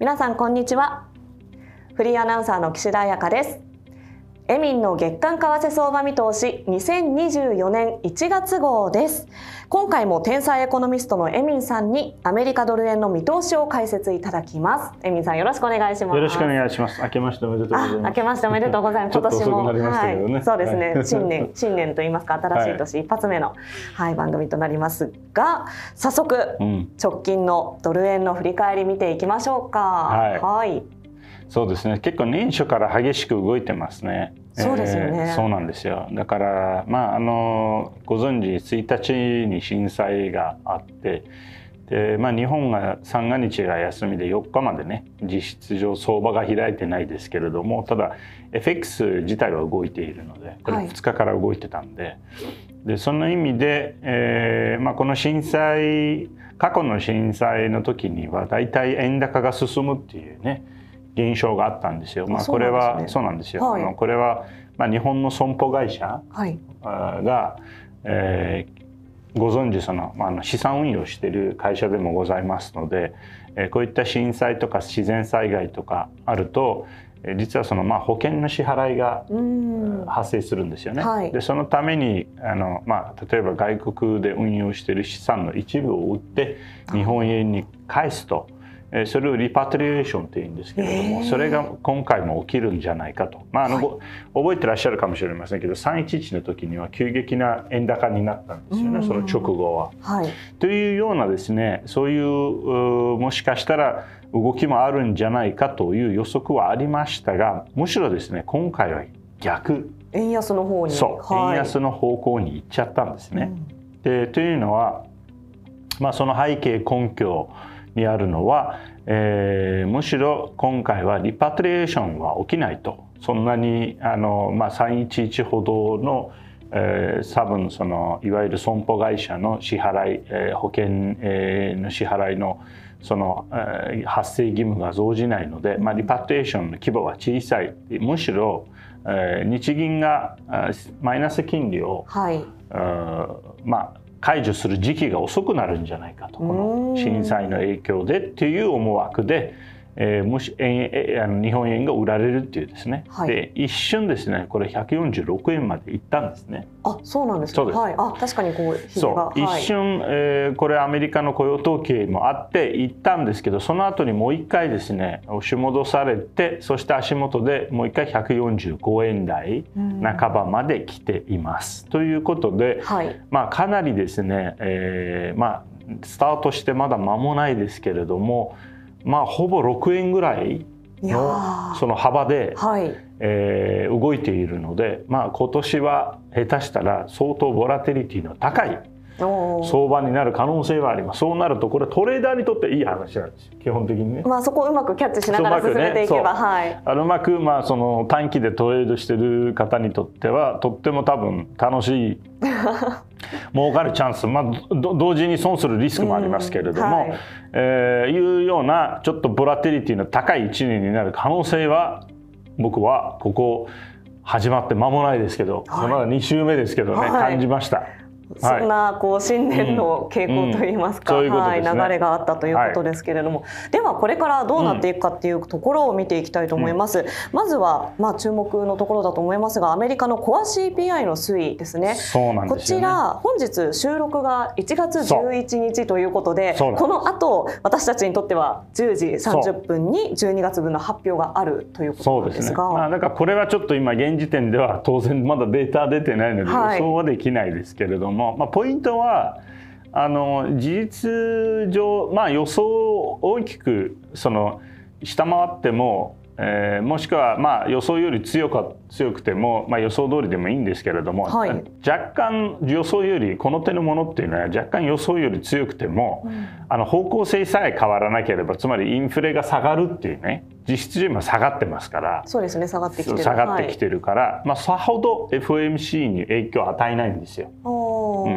皆さんこんにちは。フリーアナウンサーの岸田彩香です。エミンの月間為替相場見通し2024年1月号です。今回も天才エコノミストのエミンさんにアメリカドル円の見通しを解説いただきます。エミンさんよろしくお願いします。よろしくお願いします。明けましておめでとうございます。明けましておめでとうございます。今年も、ね、はい、そうですね。新年新年と言いますか新しい年、はい、一発目のはい番組となりますが早速、うん、直近のドル円の振り返り見ていきましょうか。はい、はいそうですね。結構年初から激しく動いてますね。そうですよね、えー、そうなんですよ。だからまああのご存知1日に震災があってで、まあ、日本が三が日が休みで4日までね実質上相場が開いてないですけれどもただ FX 自体は動いているのでこれ2日から動いてたんで。はい、でその意味で、えーまあ、この震災過去の震災の時には大体円高が進むっていうね現象があったんですよ。まあ、これはそうなんですよ。はい、あのこれはまあ日本の損保会社が、えー、ご存知その、まあ、の資産運用している会社でもございますので、えー、こういった震災とか自然災害とかあると実はそのまあ保険の支払いが発生するんですよね。はい、でそのためにあの、まあ、例えば外国で運用している資産の一部を売って日本円に返すと。それをリパトリエーションって言うんですけれども、それが今回も起きるんじゃないかと、まああの、はい、覚えてらっしゃるかもしれませんけど311の時には急激な円高になったんですよねその直後は。はい、というようなですねそういうもしかしたら動きもあるんじゃないかという予測はありましたがむしろですね今回は逆。円安の方に。そう、はい、円安の方向に行っちゃったんですね。うん、でというのは、まあ、その背景根拠にあるのは、えー、むしろ今回はリパトリエーションは起きないと。そんなにあの、まあ、311ほどの、えー、多分そのいわゆる損保会社の支払い、えー、保険、えー、の支払いのその、えー、発生義務が増じないので、まあ、リパトリエーションの規模は小さい。むしろ、えー、日銀がマイナス金利を、はい、まあ解除する時期が遅くなるんじゃないかと。この震災の影響でっていう思惑でえー、もし円えあの日本円が売られるっていうですね、はい、で一瞬ですねこれ146円までいったんですね。あそうなんですか、はい、あ確かにこうそう、はい、一瞬、えー、これアメリカの雇用統計もあっていったんですけどその後にもう一回ですね押し戻されてそして足元でもう一回145円台半ばまで来ています。ということで、はい、まあかなりですね、えー、まあスタートしてまだ間もないですけれどもまあほぼ6円ぐらいのその幅で、はい、えー、動いているので、まあ、今年は下手したら相当ボラテリティの高い相場になる可能性はありますそうなるとこれトレーダーにとっていい話なんです基本的にね、まあ、そこをうまくキャッチしながら進めていけば、はい、うまく、まあ、その短期でトレードしてる方にとってはとっても多分楽しい儲かるチャンス、まあ、同時に損するリスクもありますけれども、はい、えー、いうようなちょっとボラテリティの高い1年になる可能性は僕はここ始まって間もないですけど、はい、まだ2週目ですけどね、はい、感じました。そんなこう新年の傾向といいますか、はい、流れがあったということですけれども、はい、ではこれからどうなっていくかっていうところを見ていきたいと思います。うん、まずはまあ注目のところだと思いますが、アメリカのコア CPI の推移ですね。こちら本日収録が1月11日ということで、この後私たちにとっては10時30分に12月分の発表があるということですが、ね、まあなんかこれはちょっと今現時点では当然まだデータ出てないので予想はできないですけれども、まあポイントはあの事実上、まあ、予想を大きくその下回っても、えー、もしくはまあ予想より強か強くても、まあ、予想通りでもいいんですけれども、はい、若干予想よりこの手のものっていうのは若干予想より強くても、うん、あの方向性さえ変わらなければつまりインフレが下がるっていうね実質上今下がってますからそうですね下がってきてる。下がってきてるから、はい、まあ、さほど FOMC に影響を与えないんですよ。う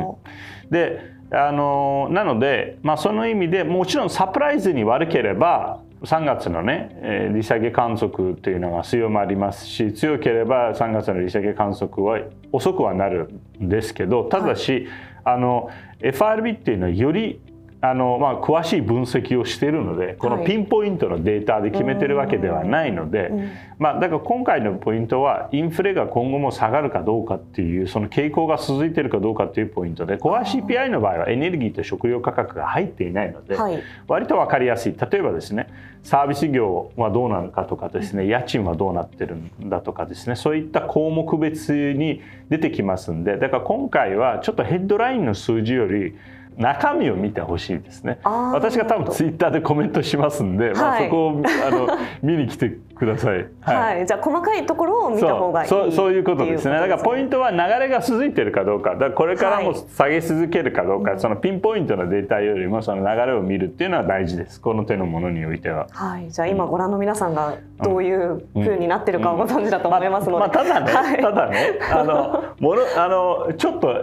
ん、であのなので、まあ、その意味でもちろんサプライズに悪ければ3月のね、えー、利下げ観測というのが強まりますし強ければ3月の利下げ観測は遅くはなるんですけどただし、はい、あの FRB っていうのはよりあのまあ、詳しい分析をしているのでこのピンポイントのデータで決めてるわけではないので、まあ、だから今回のポイントはインフレが今後も下がるかどうかっていうその傾向が続いているかどうかっていうポイントでコア CPI の場合はエネルギーと食料価格が入っていないので、はい、割と分かりやすい。例えばですねサービス業はどうなのかとかですね家賃はどうなってるんだとかですねそういった項目別に出てきますんでだから今回はちょっとヘッドラインの数字より中身を見てほしいですね。私が多分ツイッターでコメントしますんで、はい、まあ、そこをあの 見に来てください、はい、はい、じゃあ細かいところを見た方がいいそうそういうことですね。だからポイントは流れが続いてるかどうか。だからこれからも下げ続けるかどうか、はい、そのピンポイントのデータよりもその流れを見るっていうのは大事です。この手のものにおいては、はい、じゃあ今ご覧の皆さんがどういうふうになってるかをご存知だと思いますので、まあ、ただね、はい、ただねあの ものあのちょっと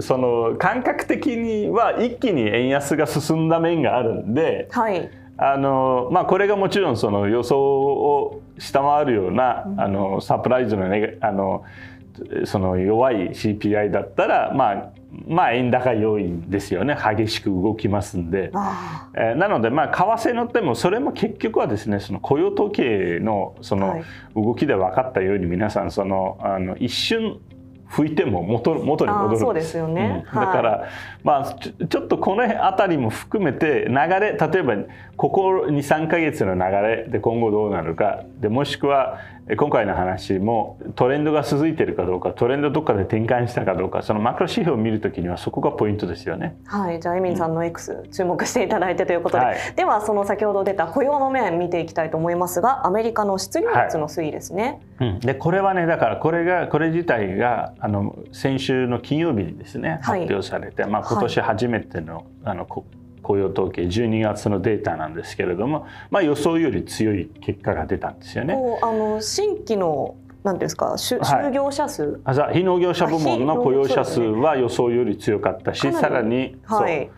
その感覚的には一気に円安が進んだ面があるんで、はいあのまあ、これがもちろんその予想を下回るような、あのサプライズの,、ね、あのその弱い CPI だったら、まあ、まあ円高要因ですよね。激しく動きますんで、えー、なのでまあ為替の手もそれも結局はですねその雇用統計のその動きで分かったように皆さんそのあの一瞬拭いても元元に戻るそうですよね、うん、だから、はい、まあちょっとこの辺りも含めて流れ例えばここ23か月の流れで今後どうなるか。でもしくは今回の話もトレンドが続いているかどうかトレンドどっかで転換したかどうかそのマクロ指標を見るときにはそこがポイントですよね。はい。じゃあエミンさんの X、注目していただいてということで、はい、ではその先ほど出た雇用の面見ていきたいと思いますがアメリカの失業率の推移ですね。はい、うん、でこれはねだからこれがこれ自体があの先週の金曜日にですね発表されて、はい、まあ、今年初めての,、あの雇用統計12月のデータなんですけれども、まあ、予想より強い結果が出たんですよね。あの新規のなんですか、就業者数、はい、あ非農業者部門の雇用者数は予想より強かったし、さらに、はい、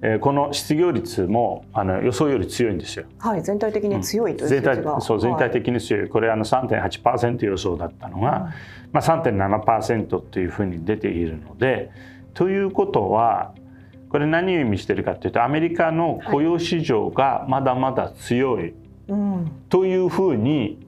えー、この失業率もあの予想より強いんですよ。はい、全体的に強いという全体そう全体的に強い、はい、これあの3.8%予想だったのが、はい、まあ3.7%というふうに出ているので、ということはこれ何を意味してるかというとアメリカの雇用市場がまだまだ強い、というふうに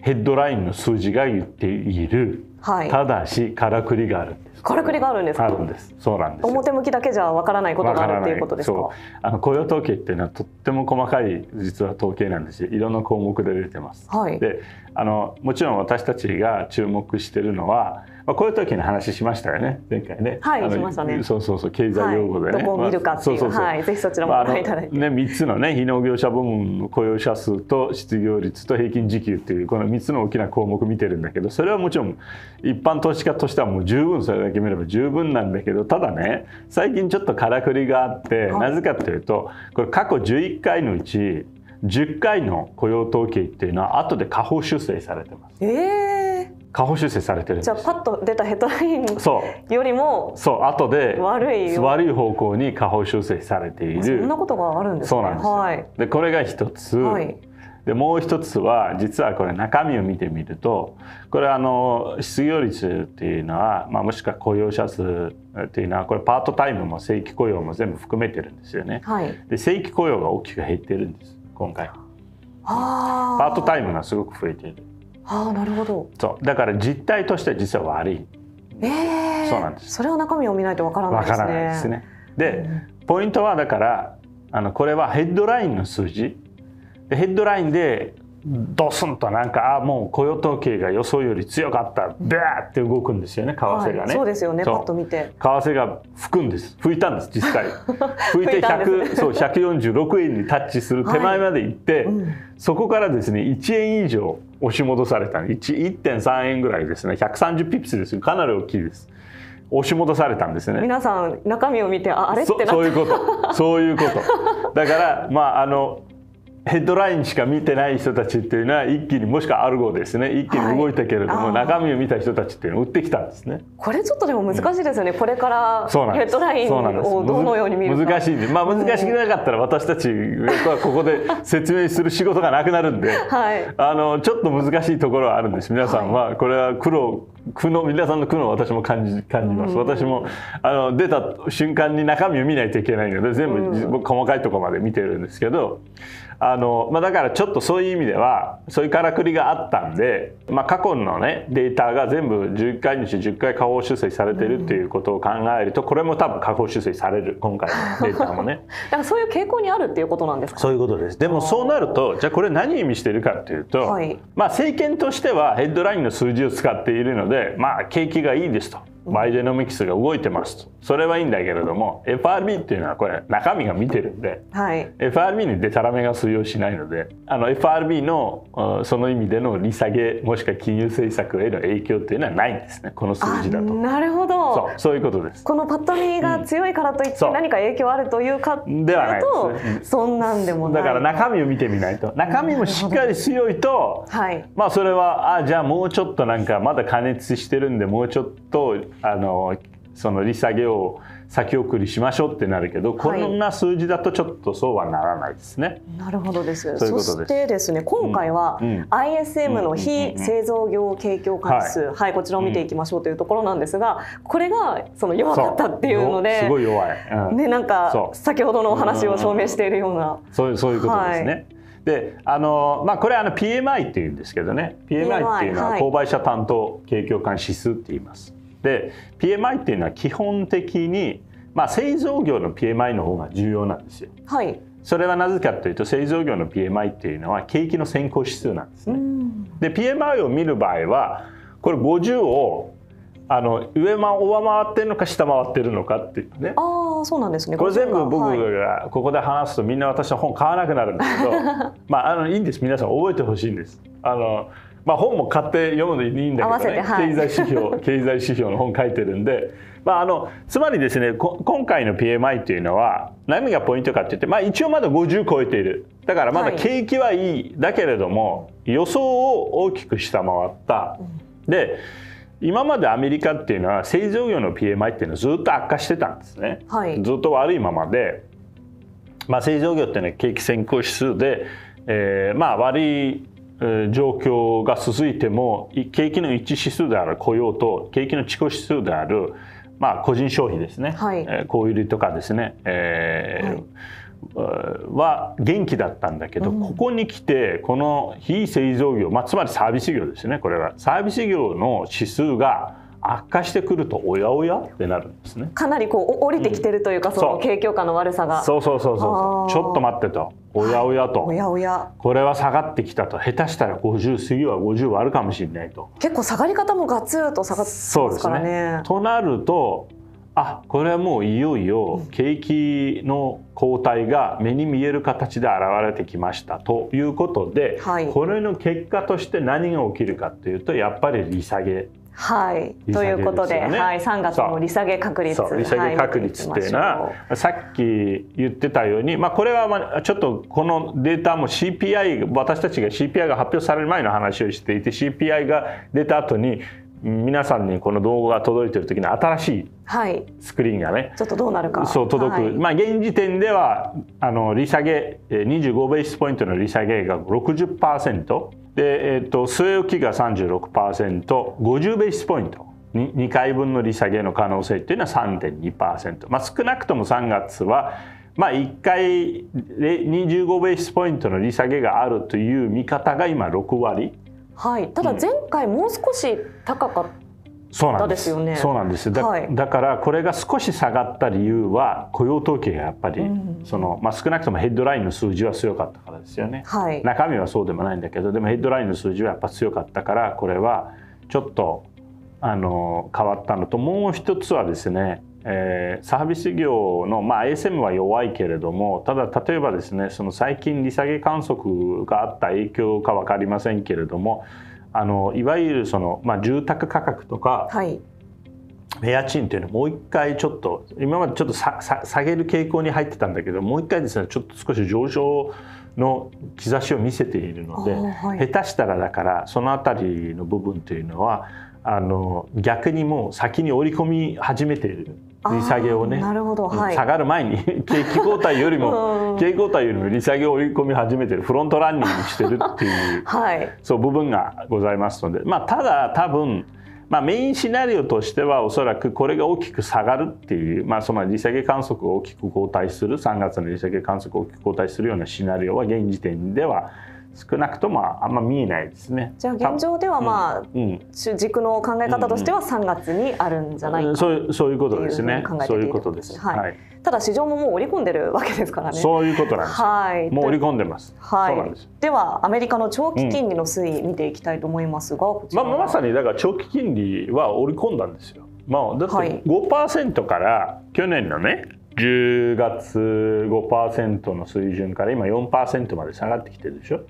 ヘッドラインの数字が言っている、はい、ただしからくりがあるんです。からくりがあるんですあるんです。そうなんです表向きだけじゃわからないことがあるっていうことですか？あの雇用統計っていうのはとっても細かい実は統計なんですよ。いろんな項目で出てます、はい、であのもちろん私たちが注目してるのはまあ、こういう時の話しましたよね前回ね。はいしましたね。そうそうそう経済用語でね。はい、どこを見るかっていう,、まあ、そうそうそうはい、ぜひそちらもご覧いただいて。まあ、ね三つのね非農業者部門の雇用者数と失業率と平均時給っていうこの三つの大きな項目見てるんだけどそれはもちろん一般投資家としてはもう十分それだけ見れば十分なんだけどただね最近ちょっとからくりがあって、はい、なぜかというとこれ過去11回のうち10回の雇用統計っていうのは後で下方修正されてます。えー下方修正されてるじゃあパッと出たヘッドラインよりもそう後で悪い悪い方向に下方修正されている。そんなことがあるんですね。そうなんです、はい、でこれが一つ、はい、でもう一つは実はこれ中身を見てみるとこれあの失業率っていうのは、まあ、もしくは雇用者数っていうのはこれパートタイムも正規雇用も全部含めてるんですよね、はい、で正規雇用が大きく減ってるんです今回。パートタイムがすごく増えているああなるほど。そう。だから実態としては実は悪い。ええー、そうなんです。それは中身を見ないとわからないですね。わからないですね。で、うん、ポイントはだからあのこれはヘッドラインの数字。でヘッドラインでドスンとなんかあもう雇用統計が予想より強かった。ビャーって動くんですよね為替がね、はい、そうですよねパッと見て。為替が吹くんです。吹いたんです実際。吹いて100そう146円にタッチする手前まで行って、はい。うん、そこからですね1円以上押し戻された。1.3円ぐらいですね。130ピプスですよ。かなり大きいです。押し戻されたんですね。皆さん中身を見てああれってそういうこと。そういうこと。だからまああのヘッドラインしか見てない人たちっていうのは一気にもしくはアルゴですね。一気に動いたけれども、はい、中身を見た人たちっていうのを売ってきたんですね。これちょっとでも難しいですよね、うん、これからヘッドラインをどのように見るか。難しい。んで、まあ、難しくなかったら私たちはここで説明する仕事がなくなるんで、はい、あのちょっと難しいところはあるんです。皆さんはこれは苦労苦悩皆さんの苦悩を私も感じ感じます、うん。私もあの出た瞬間に中身を見ないといけないので全部、うん。僕細かいところまで見てるんですけどあの、まあ、だからちょっとそういう意味ではそういうからくりがあったんで、まあ、過去のねデータが全部10回にして10回下方修正されてるっていうことを考えるとこれも多分下方修正される今回のデータもね。だからそういう傾向にあるっていうことなんですか？そういうことです。でもそうなると、じゃあこれ何を意味しているかっていうと、はいまあ政権としてはヘッドラインの数字を使っているので、まあ景気がいいですと。バイデノミクスが動いてますと。それはいいんだけれども、FRB っていうのはこれ中身が見てるんで、はい FRB にデタラメが通用しないので、あの FRB のうんその意味での利下げもしくは金融政策への影響っていうのはないんですね。この数あ字だと。なるほどそう、そういうことです。このパッと見が強いからといって何か影響あるというかではないとそんなんでもないだから中身を見てみないと、中身もしっかり強いと。はいまあそれはあじゃあもうちょっとなんかまだ加熱してるんでもうちょっとあのその利下げを先送りしましょうってなるけど、こんな数字だとちょっとそうはならないですね。なるほどです。そういうことです。してですね今回は ISM の非製造業景況感指数、はい。こちらを見ていきましょうというところなんですがこれがその弱かったっていうのですごい弱い。うん。ねなんか先ほどのお話を証明しているような。そういうそういうことですね。はであのまあ、これあの PMI っていうんですけどね。PMI っていうのははい。購買者担当景況感指数って言います。で PMI っていうのは基本的に、まあ、製造業の PMI の方が重要なんですよ。はいそれはなぜかというと製造業の PMI っていうのは景気の先行指数なんですうね。んで PMI を見る場合はこれ50をあの上回上回ってるのか下回ってるのかっていうね。ああそうなんですねこれ全部僕はいがここで話すとみんな私の本買わなくなるんだけど まああのいいんです皆さん覚えてほしいんです。あのまあ、本も買って読むのでいいんだけど、ね。はい。経済指標 経済指標の本書いてるんで、まあ、あのつまりですねこ今回の PMI っていうのは何がポイントかって言って、まあ、一応まだ50超えている。だからまだはい。景気はいい、だけれども予想を大きく下回った。で今までアメリカっていうのは製造業の PMI っていうのはずっと悪化してたんですね。はい。ずっと悪いままで、まあ、製造業っていうのは景気先行指数で、えーまあ悪いえー状況が続いてもい景気の一致指数である雇用と景気の遅行指数である、まあ、個人消費ですね、はい。えー小売りとかですね、えーはい。は元気だったんだけど、うん。ここに来てこの非製造業、まあ、つまりサービス業ですねこれは。サービス業の指数が悪化してくるとおやおやってなるんですね。かなりこうお降りてきてるというか、そのそう。景況感の悪さが。そうそうそうそうちょっと待ってと。おやおやと、おやおや。これは下がってきたと。下手したら50次は50割るかもしれないと。結構下がり方もガツッと下がってまそうですすからね。ね。となるとあこれはもういよいよ景気の後退が目に見える形で現れてきましたということで、はい。これの結果として何が起きるかというとやっぱり利下げはい、利下げということではい、3月の利下げ確率。利下げ確率っていうのはは、さっき言ってたように、まあ、これはまあちょっとこのデータも CPI 私たちが CPI が発表される前の話をしていて CPI が出た後に皆さんにこの動画が届いてる時に新しいい、はい、スクリーンがねちょっとどうなるか。そう届く、はい。まあ現時点ではあの利下げえー25ベースポイントの利下げが60%で、えー、と据え置きが 36%50 ベースポイント 2, 2回分の利下げの可能性っていうのは3.2%、まあ、少なくとも3月はまあ1回で25ベースポイントの利下げがあるという見方が今6割。はい、ただ前回もう少し高かっそうなんです。よねそうなんです。だ,、はい。だからこれが少し下がった理由は雇用統計がやっぱり、うん。そのまあ、少なくともヘッドラインの数字は強かったからですよね。たはい。中身はそうでもないんだけどでもヘッドラインの数字はやっぱ強かったからこれはちょっとあの変わったのともう一つはですね、えーサービス業の、まあ、ASM は弱いけれどもただ例えばですねその最近利下げ観測があった影響か分かりませんけれどもあのいわゆるその、まあ、住宅価格とかはい。家賃っていうのをもう一回ちょっと今までちょっとささ下げる傾向に入ってたんだけどもう一回ですねちょっと少し上昇の兆しを見せているので、はい。下手したらだからそのあたりの部分というのはあの逆にもう先に織り込み始めている利下げをねあーなるほどはい。下がる前に 景気後退よりもうん。景気後退よりも利下げを織り込み始めてるフロントランニングしてるっていう はい。そう部分がございますので、まあ、ただ多分まあ、メインシナリオとしてはおそらくこれが大きく下がるっていう、まあ、その利下げ観測が大きく後退する3月の利下げ観測が大きく後退するようなシナリオは現時点では少なくともあんま見えないですね。じゃあ現状ではまあ、うん主軸の考え方としては3月にあるんじゃないか、そういうそういうことですね考えていいいうことです。はいはい、ただ市場ももう織り込んでるわけですからね。そういうことなんですよ。はい。もう織り込んでます。はい。ではアメリカの長期金利の推移見ていきたいと思いますが、まあ、まさにだから長期金利は織り込んだんですよ。まあ、だっはいて5%から去年のね10月5%の水準から今4%まで下がってきてるでしょ。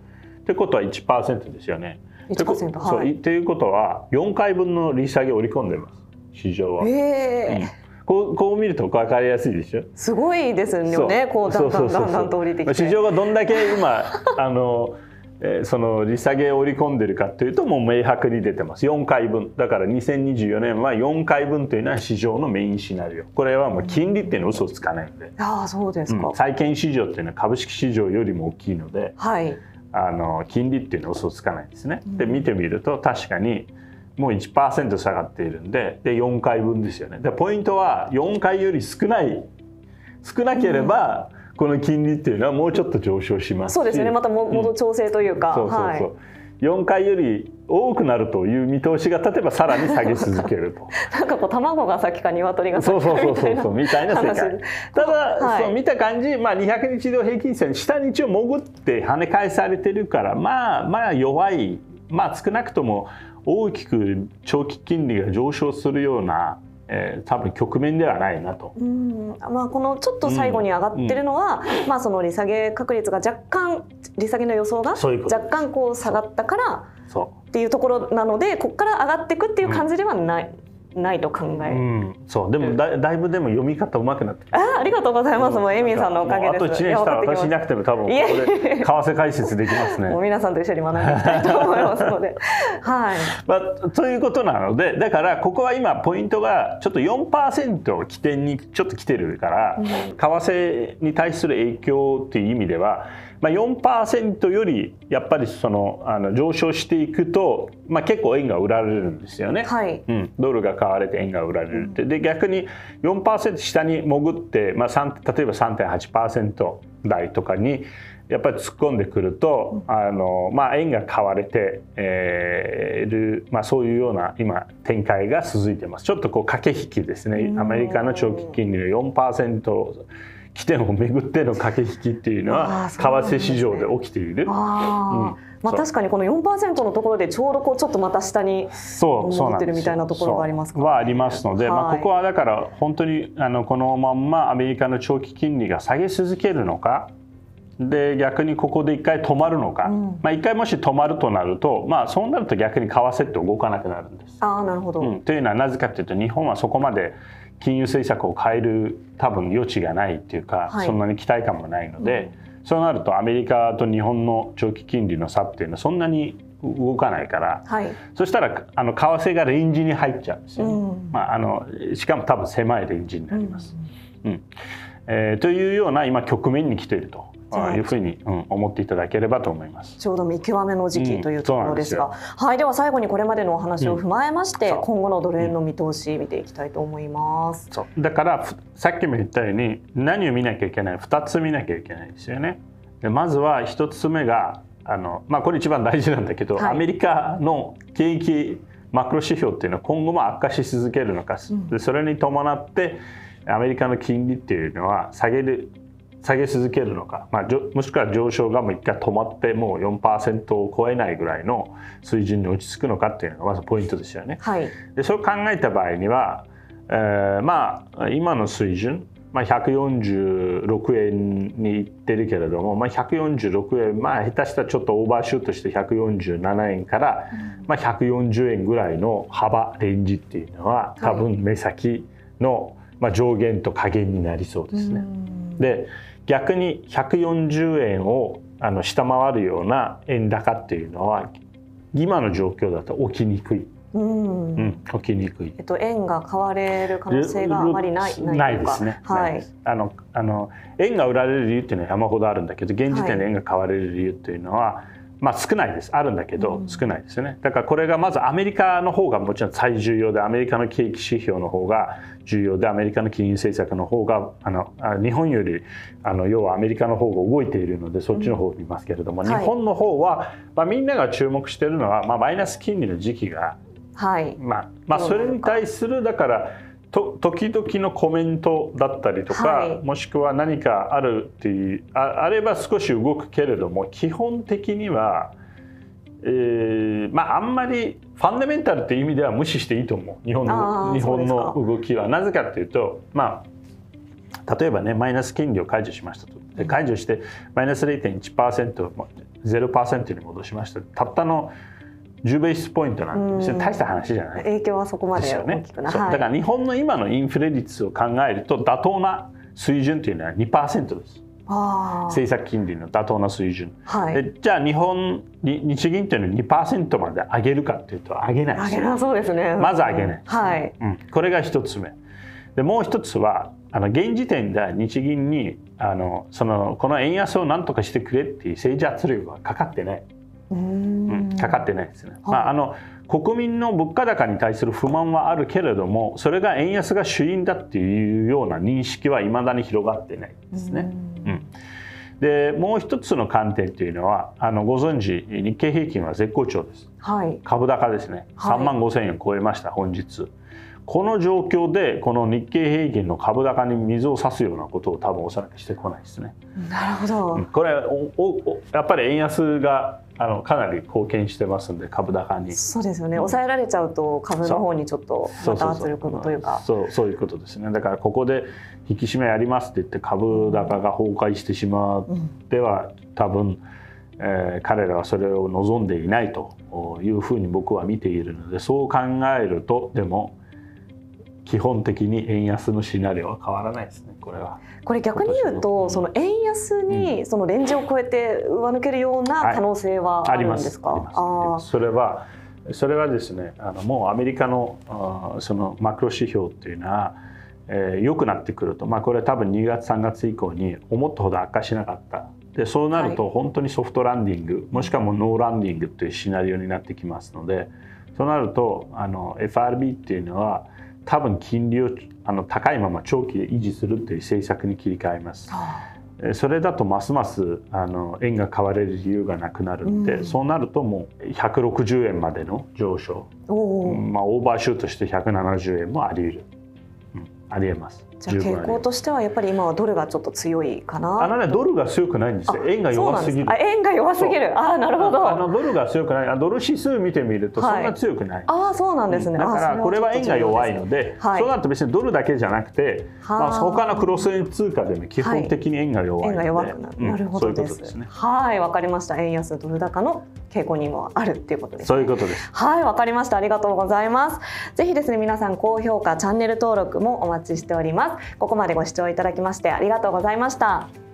ってことは1%ですよね。1%ってこそうはいっていうことは4回分の利下げを織り込んでます市場は。ええうんこうこう見ると分かりやすいでしょ？すごいですよね。こうだんだんだんだんと降りてきて。市場がどんだけ今 あの、えーその利下げを織り込んでるかというともう明白に出てます4回分だから2024年は4回分というのは市場のメインシナリオこれはもう金利っていうのは嘘をつかないので、ああそうですか。うん債券市場っていうのは株式市場よりも大きいのではい。あの金利っていうのは嘘をつかないんですね。で見てみると確かにもう1%下がっているんでで4回分ですよね。でポイントは4回より少ない少なければ、この金利っていうのはもうちょっと上昇しますしそうですよね。またもうん戻調整というか、そうそうそう、はい。4回より多くなるという見通しが立てばさらに下げ続けると。なんかこう卵が先か鶏がそう先そうかみそうそうたいなみたいな世界話ただ、はい。そう見た感じ、まあ、200日移動平均線下に一応潜って跳ね返されてるからまあまあ弱いまあ少なくとも大きく長期金利が上昇するような、えー多分局面ではないなと。うん。まあ、このちょっと最後に上がってるのは、まあ、その利下げ確率が若干利下げの予想が若干こう下がったからそっていうところなのでここから上がっていくっていう感じではない,、ないと考う、え、うん、そう。でもだだいぶでも読み方うまくなってきた。あありがとうございます、もうエミンさんのおかげです。あと1年したら私いなくても多分為替解説できますね。もう。皆さんと一緒に学んでいきたいと思いますので。はい。まあ、ということなのでだからここは今ポイントがちょっと4%を起点にちょっと来てるから、うん。為替に対する影響っていう意味では、まあ、4%よりやっぱりそのあの上昇していくと、まあ、結構円が売られるんですよね。はい。うん、ドルが買われて円が売られるって、で逆に4%下に潜って、まあ、3例えば3.8%台とかにやっぱり突っ込んでくると、あのまあ、円が買われて、えーる、まあ、そういうような今展開が続いてます。ちょっとこう駆け引きですね。アメリカの長期金利の4%起点をめぐっての駆け引きっていうのあは為替市場で起きている。まあ、確かにこの4%のところでちょうどこうちょっとまた下に戻ってるみたいなところがありますか。はありますので、まあ、はいここはだから本当にあのこのまんまアメリカの長期金利が下げ続けるのかで逆にここで一回止まるのか、うん。まあ、一回もし止まるとなると、まあ、そうなると逆に為替って動かなくなるんです。ああなるほど、うん、というのはなぜかというと日本はそこまで金融政策を変える多分余地がないっていうか、はい。そんなに期待感もないので、そうなるとアメリカと日本の長期金利の差っていうのはそんなに動かないから。はいそしたらあの為替がレンジに入っちゃうんですよね、うんまあ、あのしかも多分狭いレンジになります。うんえーというような今局面に来ているというふうに、うん、思っていただければと思います。ちょうど見極めの時うん期というところですが、そうはいでは最後にこれまでのお話を踏まえまして、うん今後のドル円の見通し見ていきたいと思います。そうだからふさっきも言ったように何を見なきゃいけない2つ見なきゃいけないですよね。でまずは1つ目があの、まあ、これ一番大事なんだけど、はい。アメリカの景気マクロ指標っていうのは今後も悪化し続けるのか、うん。でそれに伴ってアメリカの金利っていうのは下げる下げ続けるのか、まあ、もしくは上昇がもう一回止まってもう4%を超えないぐらいの水準に落ち着くのかっていうのがまずポイントですよね。はい、でそう考えた場合には、えーまあ今の水準、まあ、146円にいってるけれども、まあ、146円まあ下手したらちょっとオーバーシュートして147円から、まあ、140円ぐらいの幅レンジっていうのは多分目先の、まあ、上限と下限になりそうですね。うんで逆に140円をあの下回るような円高っていうのは今の状況だと起きにくい。うん。うん、起きにくい。えっと円が買われる可能性があまりないないですね。はい。あのあの円が売られる理由っていうのは山ほどあるんだけど現時点で円が買われる理由っていうのは、まあ少ないです。あるんだけど少ないですよね。だからこれがまずアメリカの方がもちろん最重要でアメリカの景気指標の方が重要でアメリカの金融政策の方があの日本よりあの要はアメリカの方が動いているのでそっちの方を見ますけれども、うん。はい、日本の方は、まあ、みんなが注目しているのは、まあ、マイナス金利の時期が、はい。まあまあ、それに対するだからと時々のコメントだったりとか、はい、もしくは何かあるっていうああれば少し動くけれども基本的には、えー、まああんまりファンダメンタルっていう意味では無視していいと思う。日本の日本の動きは。なぜかっていうとまあ例えばねマイナス金利を解除しましたと。で解除してマイナス 0.1%0% に戻しました。たったの10ベースポイントなんて大した話じゃない。影響はそこまで大きくな、い、だから日本の今のインフレ率を考えると妥当な水準というのは2%です。政策金利の妥当な水準、はい、でじゃあ日本日銀というのは2%まで上げるかというと上げないです上げなそうですね。まず上げない、ね、はい、うん、これが一つ目。でもう一つはあの現時点で日銀にあのそのこの円安を何とかしてくれっていう政治圧力はかかってない。うん、かかってないですね。まあ、あの国民の物価高に対する不満はあるけれどもそれが円安が主因だっていうような認識はいまだに広がってないですね。うん、でもう一つの観点というのはあのご存知日経平均は絶好調です。はい、株高ですね。3万5千円超えました本日。この状況でこの日経平均の株高に水を差すようなことを多分おそらくしてこないですね。なるほど。これおおやっぱり円安があのかなり貢献してますんで株高に。そうですよね。抑えられちゃうと株の方にちょっとまた圧力というか。そうそういうことですね。だからここで引き締めやりますって言って株高が崩壊してしまっては、多分。えー、彼らはそれを望んでいないというふうに僕は見ているのでそう考えるとでも基本的に円安のシナリオは変わらないですねこれは。これ逆に言うと、その円安にそのレンジを超えて上抜けるような可能性はあるんですか、はい、それはそれはですねあのもうアメリカのそのマクロ指標っていうのはえー、良くなってくると、まあ、これ多分2月3月以降に思ったほど悪化しなかった。でそうなると本当にソフトランディング、はい、もしくはもうノーランディングというシナリオになってきますのでそうなるとあの FRB っていうのは多分金利をあの高いまま長期で維持するという政策に切り替えます。それだとますますあの円が買われる理由がなくなるので、うん、そうなるともう160円までの上昇、まあ、オーバーシュートして170円もあり得る、うん、ありえます。じゃあ傾向としてはやっぱり今はドルがちょっと強いかな。あのねドルが強くないんですよ。円が弱すぎる。あ円が弱すぎる。あなるほど。あのドルが強くない。あドル指数見てみるとそんな強くない、はい、あそうなんですね、だからこれは円が弱いので、はい、そうなると別にドルだけじゃなくて、まあ、他のクロス円通貨でも基本的に円が弱いので、円が弱くなる、うん、なるほどです。ね。はいわかりました。円安ドル高の傾向にもあるっていうことです、ね、そういうことです。はいわかりました。ありがとうございます。ぜひですね皆さん高評価チャンネル登録もお待ちしておりますここまでご視聴いただきましてありがとうございました。